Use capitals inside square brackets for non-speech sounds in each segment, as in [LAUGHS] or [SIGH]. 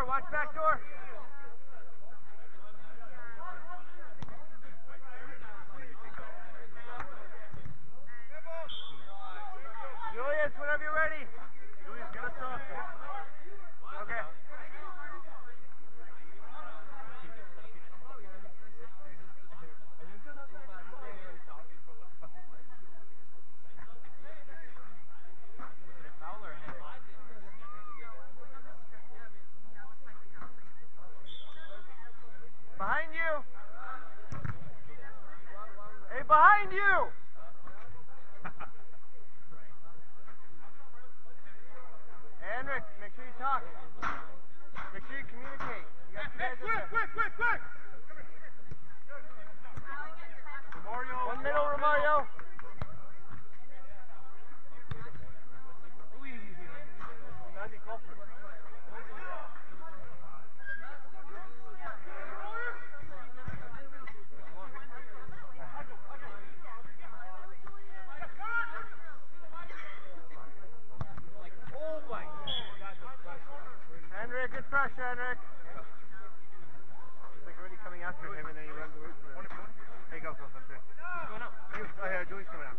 door. Watch back door. Julius, whenever you're ready. Julius, get us off. Okay. Behind you. Hey, behind you. Henrik, make sure you talk. Make sure you communicate. You got two guys Quick, quick, quick, quick! Romario. One middle, Romario. Pressure, Henrik. He's like already coming after him and then he runs away from him. Hey, go, go, come through. Going up? Oh, yeah, Julie's coming out.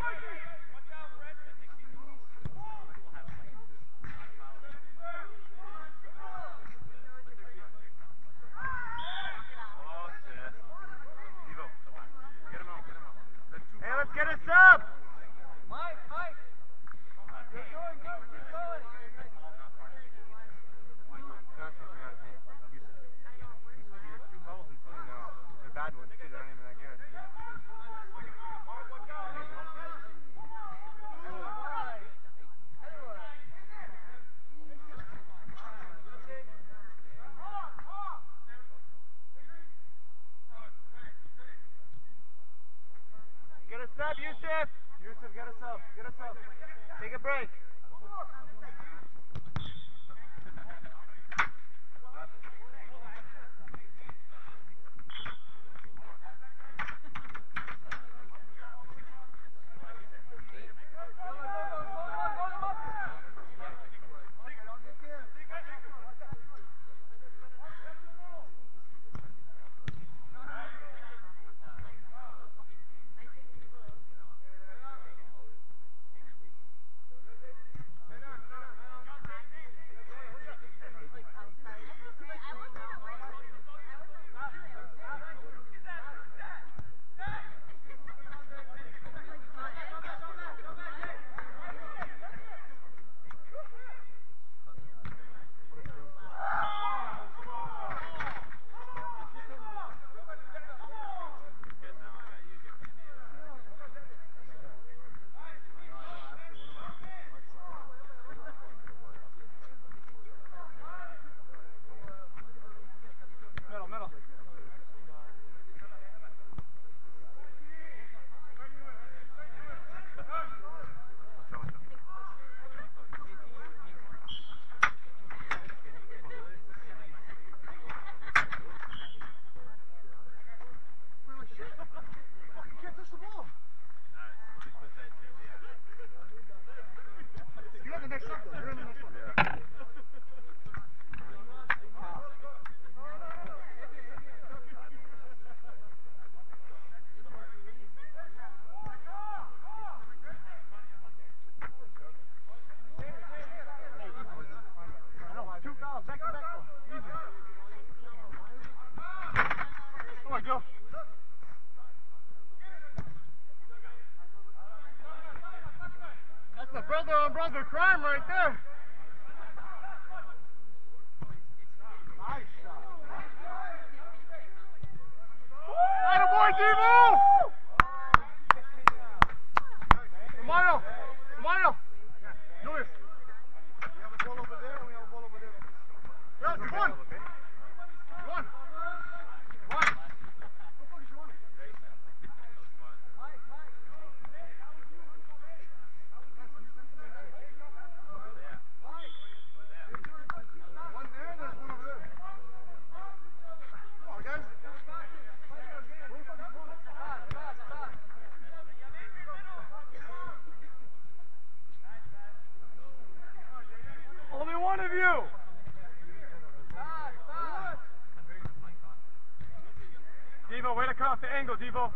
the angle, Devo.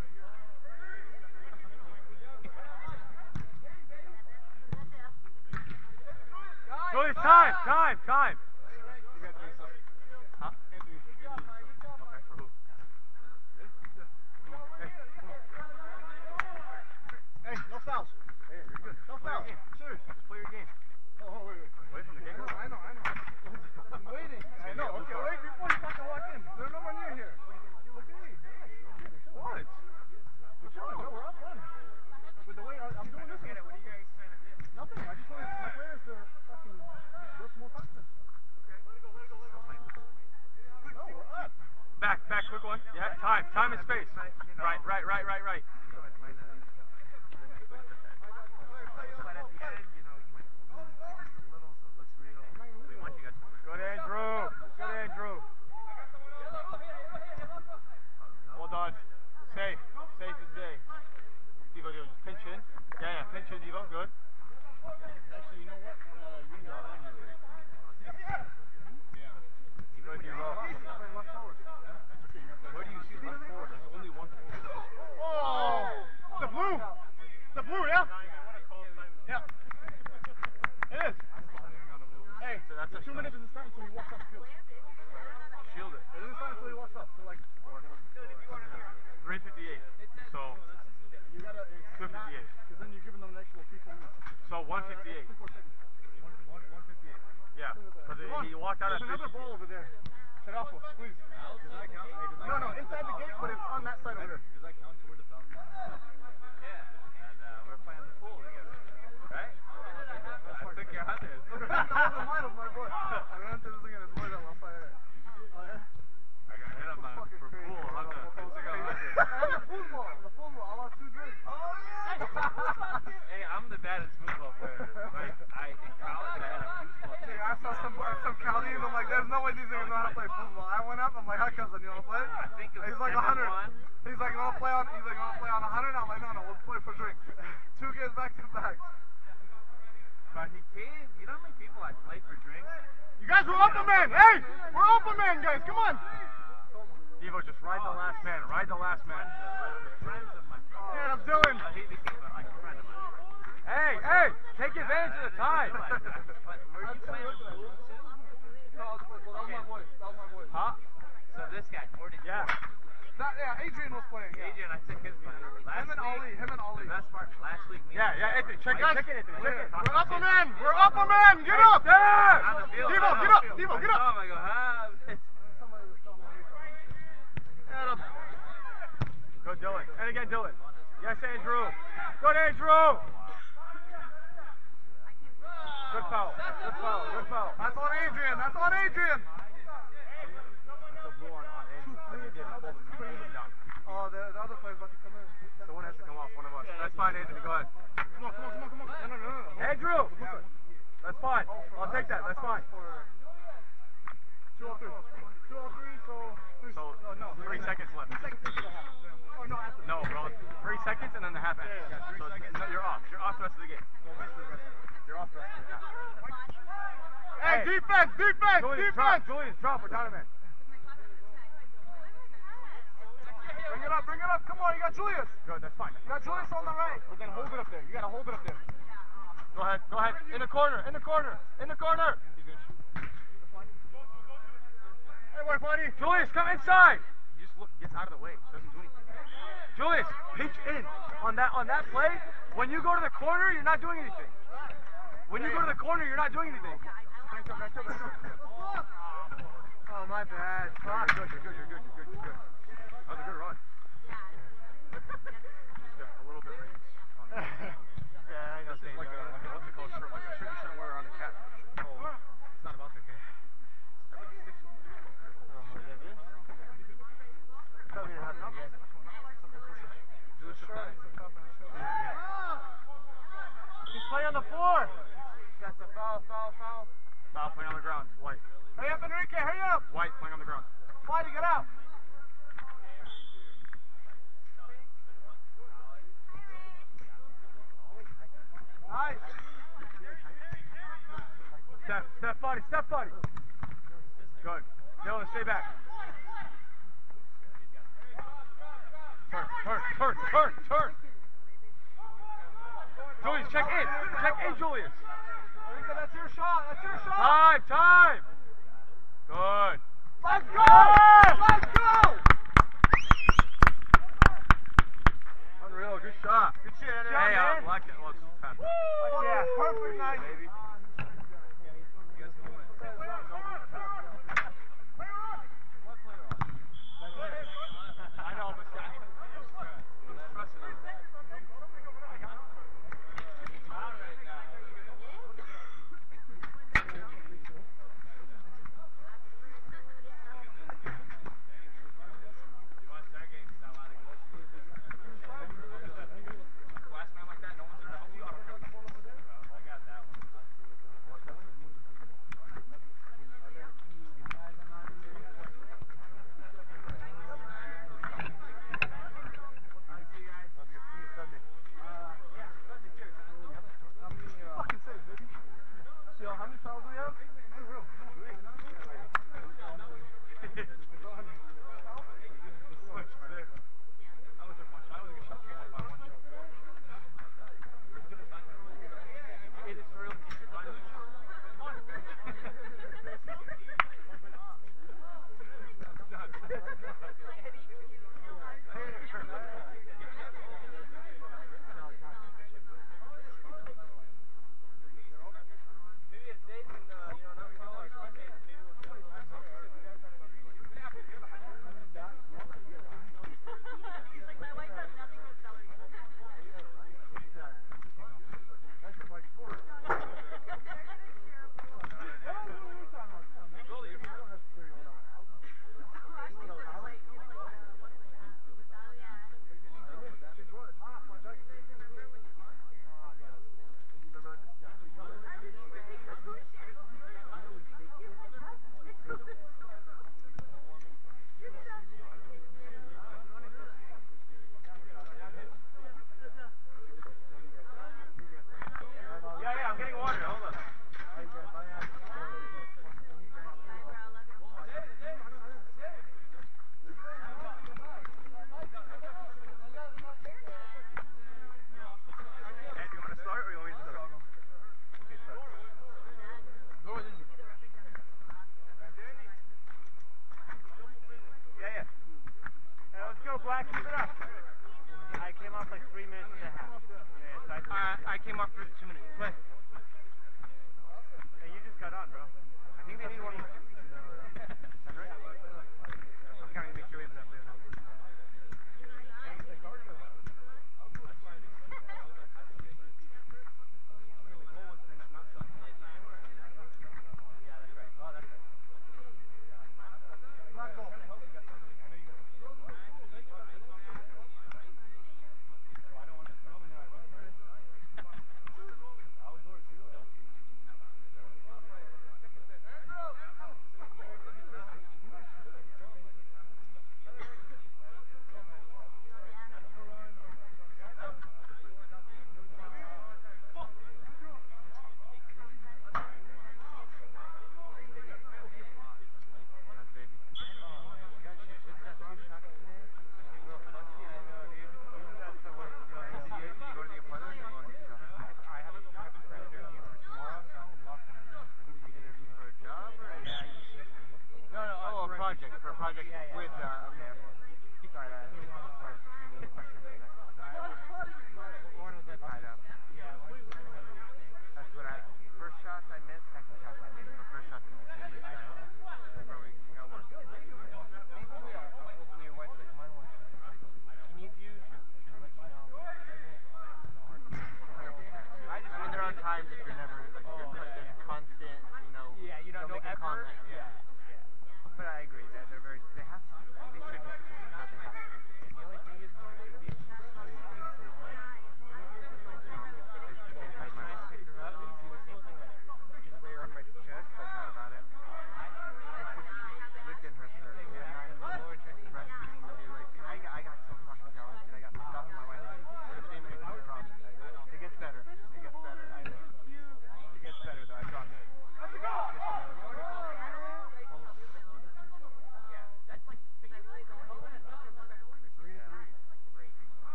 Julius, time, time, time. You got three subs. Huh? Anthony, Anthony, sub. Okay, for who? Hey, no fouls. Hey, you're good. No Play your fouls. game. Serious. Just play your game. Oh, oh, wait, wait. Wait from the game. No, I know, I know. I'm waiting. I know. Okay, wait before you fucking walk in. They're nowhere near here. Look at me. What? We're chilling. No, we're up one. With the way I, I'm doing this. What are you guys trying to do? Nothing. I just want my players to fucking build some more confidence. No, we're up. Back, back, quick one. Yeah, time, time and space. Right, right, right, right, right. Good, Andrew. Good, Andrew. Well done. Safe. Safe as day. Devo, Devo, just pinch in. Yeah, yeah, pinch in, Devo. Good. Actually, you know what? Uh, you know what? Good, Devo. Where do you see left forward? There's only one forward. Oh, the blue. The blue, yeah. Yeah. It is. Hey, So that's a two minutes doesn't start until he walks off the field. Shield it. It doesn't start until he walks off. So like, 358. So, you gotta. 258. Because then you're giving them an extra three, four minutes. so 158. Three. Yeah. Because Come he walked out at There's another ball over there. Set off, please. Does that count? No, no, inside the gate, but it's on that side over there. Does that count toward the fountain? He's like you wanna play? I think it's a hundred. 7-1. He's like, there's no way these things are like football I went up I'm like I cousin you want to play on? He's like, you want to play on hundred? I'm like, no, no, we'll play for drinks. [LAUGHS] Two games back to back. But he came. You know how many people I played for drinks? You guys were open man. Hey, we're open man, guys. Come on. Devo, just ride the last man. Ride the last man. Friends Yeah, I'm doing. But he became a, like a friend of mine. Hey, hey, take advantage of the time. But, but were you playing with No, that was my boy. That was my boy. Huh? So this guy, 44. Yeah. That, yeah, Adrian was playing. Yeah. Adrian, I took his money. Last Him and week, Him and Ali. The best part, last week, Yeah, yeah, Joe Anthony, were check it, playing. check it, Anthony, check it. We're upper man. We're upper man. Get up. Yeah. On the Devo, get up. field. Devo, get up. saw him, I go, ah. Get up. Go Dylan. And again, Dylan. Yes, Andrew. Good, Andrew. Good foul. Good foul. Good foul. That's on Adrian. That's on Adrian. That's a blue on, on Andrew. Like they did. Pull them, pull them down. Oh, the, the other player's about to come in. Someone has to come off, one of us. That's fine, Anthony. Go ahead. Come on, come on, come on, come on. No, no, no, no. no. Andrew. That's fine. I'll take that. That's fine. Two oh three. Two oh three, so three. So, oh, no, three seconds left. Three seconds to the half. Oh, no, bro. Three seconds and then the half ends. Yeah, yeah, so seconds. no, you're off. You're off the rest of the game. So basically. You're off the rest of the game. Hey, Hey. defense, defense, Julius, drop. Julius, drop. We're down a man. Bring it up, bring it up. Come on, you got Julius. Good. That's fine. You got Julius on the right. Then hold it up there. You gotta hold it up there. Go ahead. Go ahead. In the corner. In the corner. In the corner. He's shoot. Hey, white buddy. Julius, come inside. He just look gets out of the way. Doesn't do anything. Julius, pitch in on that on that play. When you go to the corner, you're not doing anything. When you go to the corner. You're not doing anything. [LAUGHS] Oh, my bad. Fuck. Good. You're good. You're good. You're good. You're good. That was a good run. Just got a little bit range on that. [LAUGHS] yeah, I know. This is like uh, a, like a what's it called shirt? Like a shirt you shouldn't wear around a cat. Oh, it's not about the cat. Everybody sticks with me. Probably gonna happen again. Do this shit. He's playing on the floor. That's a foul, foul, foul. Foul playing on the ground. White. Hurry up, Enrique. Hurry up. White playing on the ground. Fly to get out. Step, body, step body. Good. Dylan, stay back. Turn, turn, turn, turn, turn. Julius, check in. Check in, Julius. That's your shot. That's your shot. Time, time. Good. Let's go. Let's go. Unreal, good shot. Good shit, Hey, man. black, well, it's 10. Yeah, perfect night. Baby.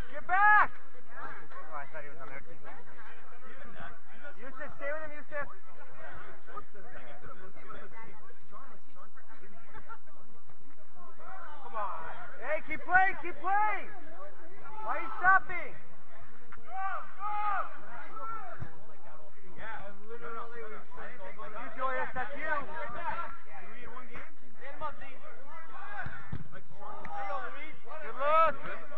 back! Get back! Oh, I thought he was on their team. Yusuf, stay with him, Yusuf. Come on. Hey, keep playing, keep playing. Why are you stopping? You, Julius, that's you. Good look.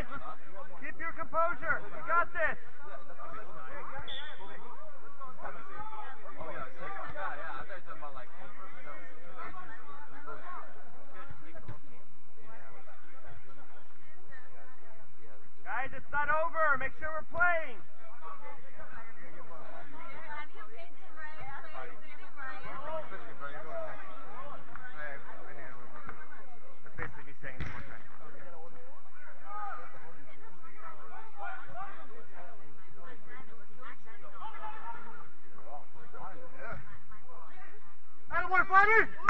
guys, keep your composure. You got this. Guys, it's not over. Make sure we're playing. Blackwater?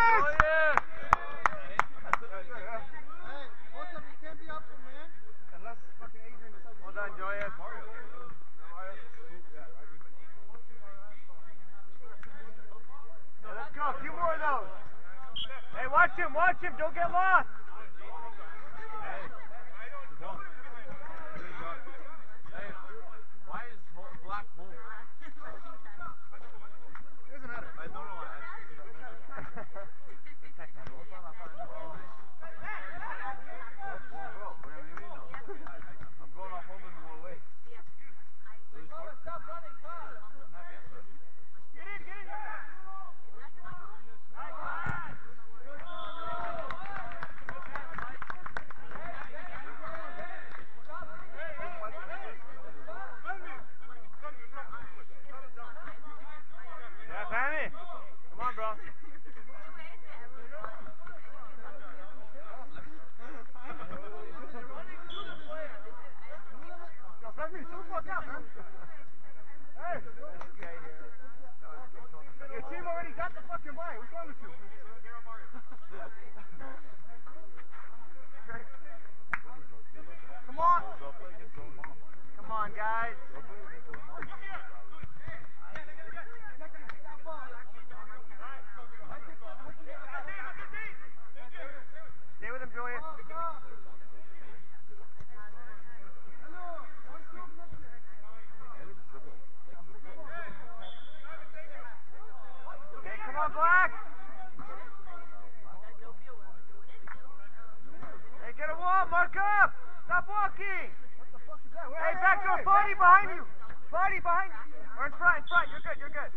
Hey, watch him, watch him. Don't get lost. I don't know. What's wrong with you? [LAUGHS] Come on. Come on, guys. Back up! Stop walking! What the fuck is that? Where, hey, back to a body behind you! Body behind you! Or in front, in front. You're good, you're good.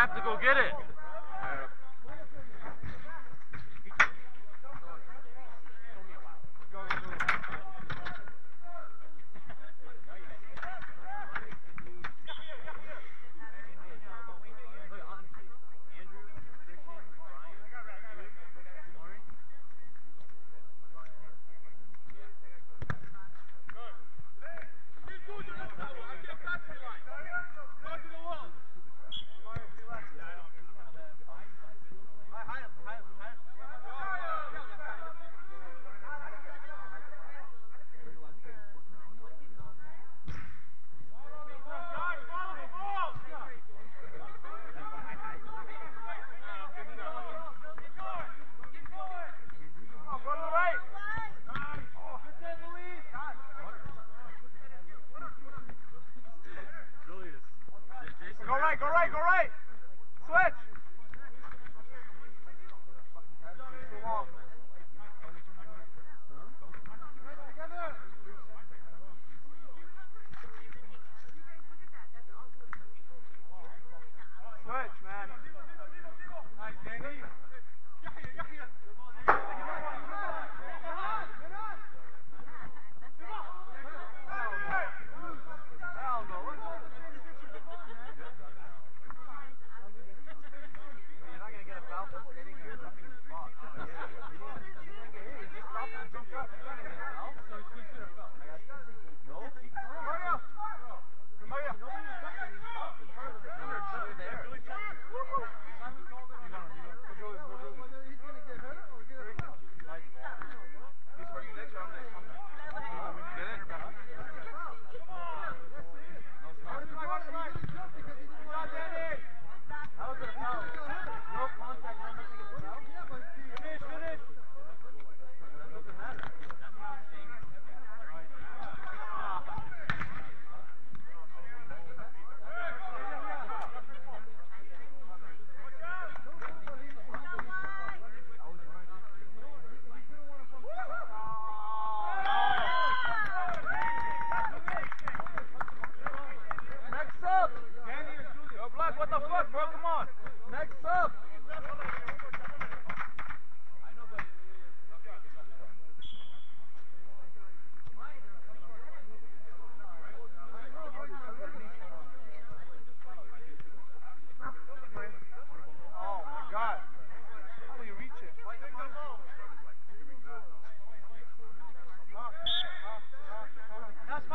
have to go get it.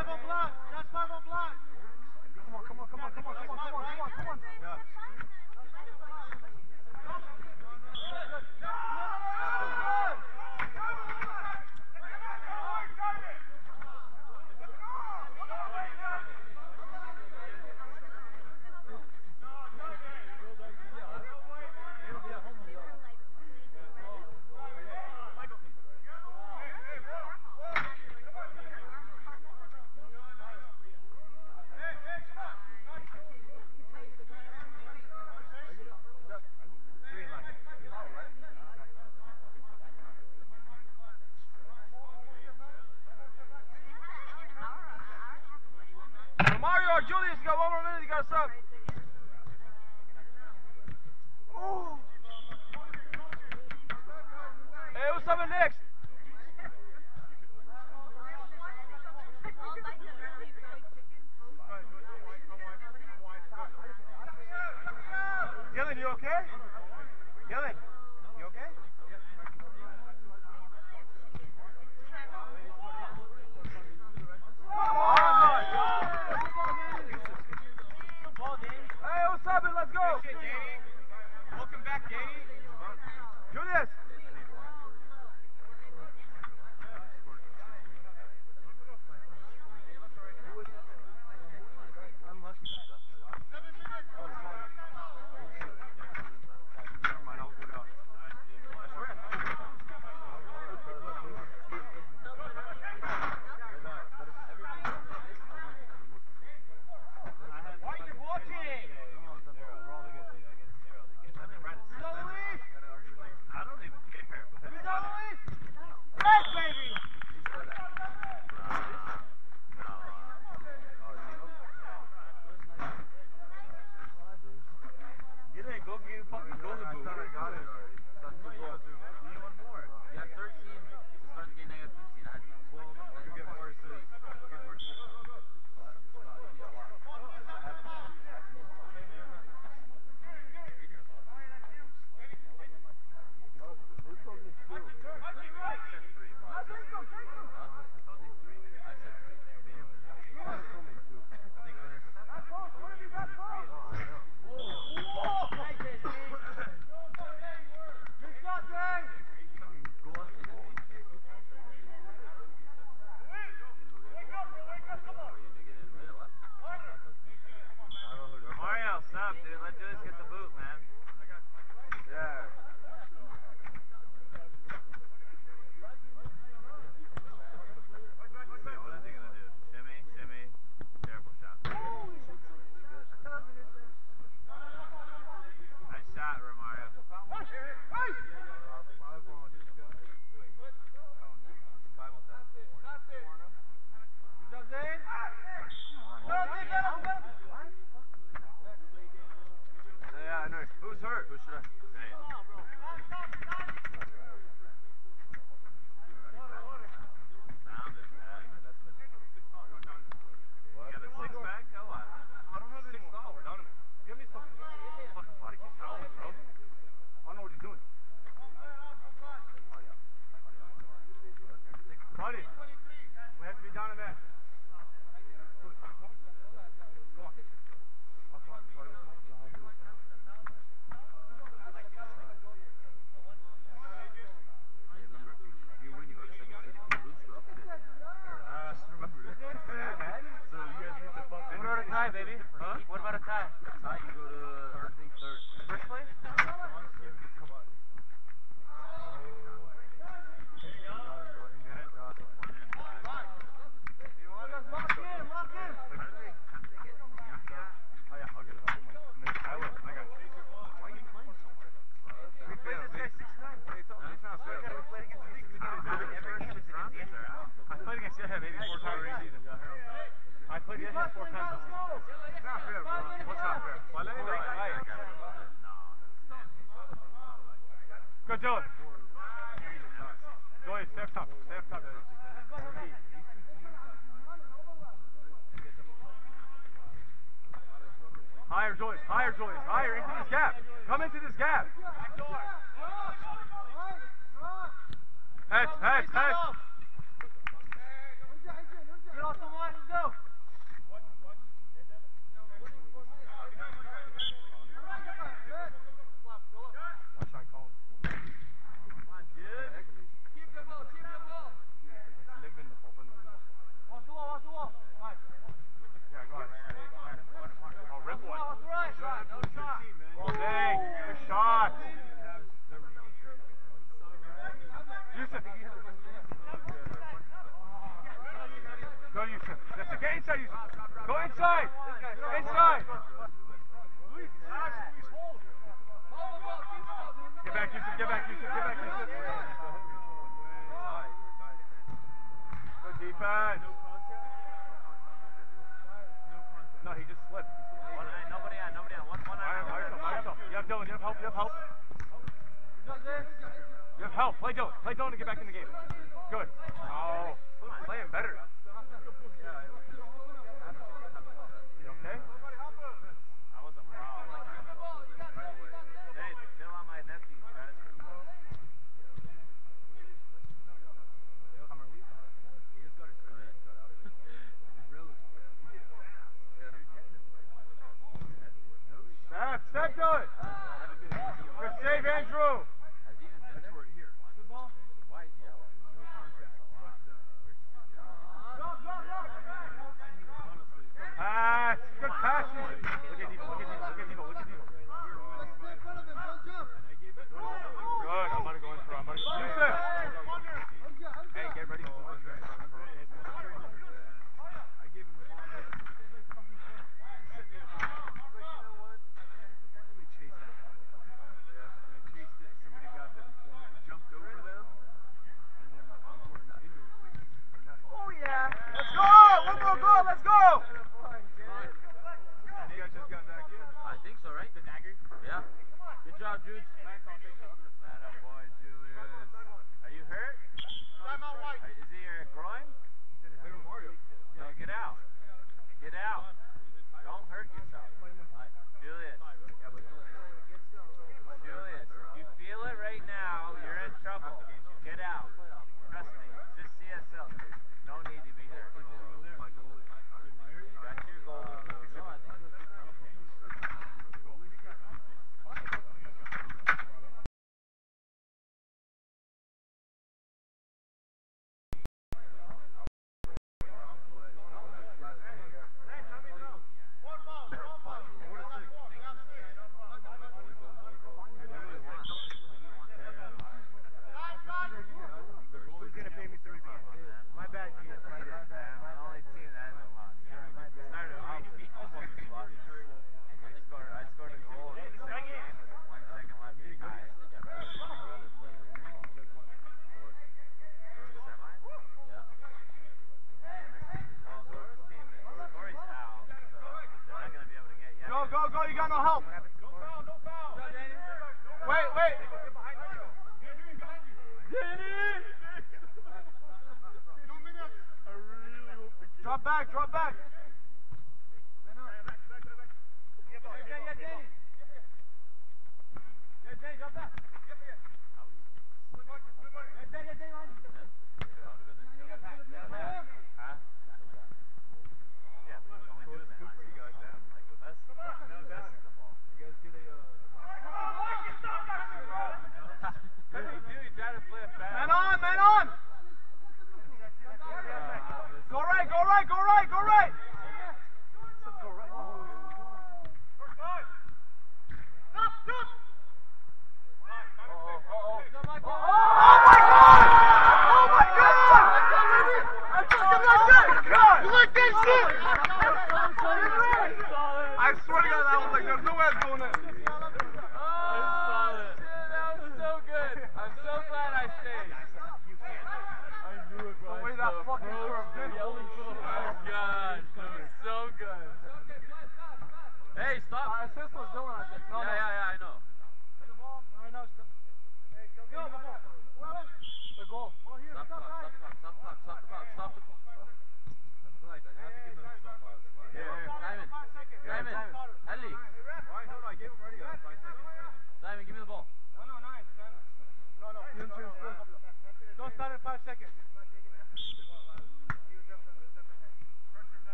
five on block. That's five on block. Come on, come on, come on, come on, come on, come on, come on, come on. Yeah. zone to get back in the game.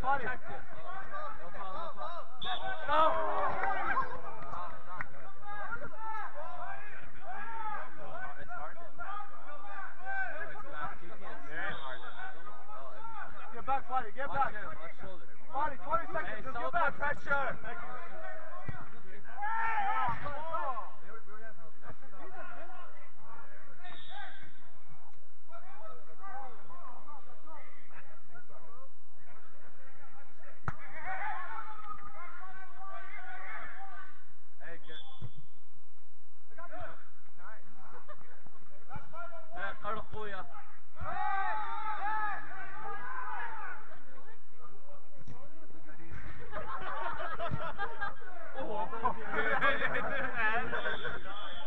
Get back, buddy, get back. Buddy, 20 seconds, hey, get back. Pressure. اخويا [LAUGHS]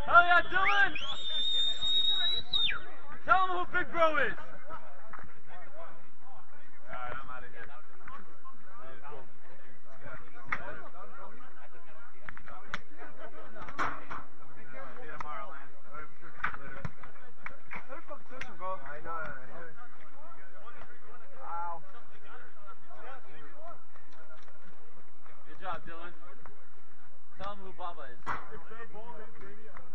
How y'all? Tell them who Big Bro is. Tell him who Baba is.